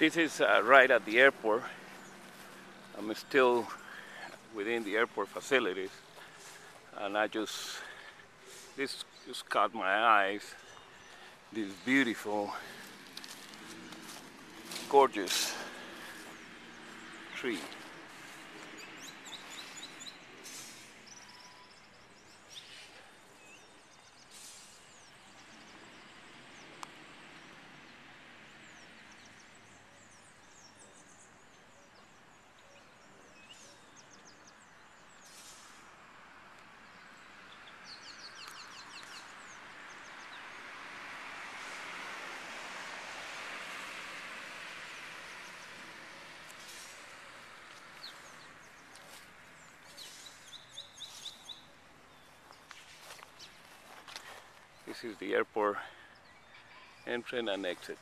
This is uh, right at the airport. I'm still within the airport facilities and I just this just caught my eyes this beautiful gorgeous tree This is the airport entrance and exit.